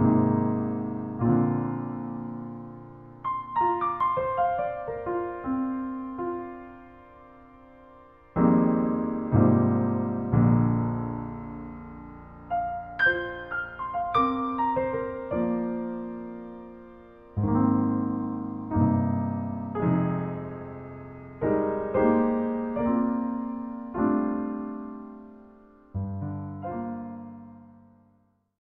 you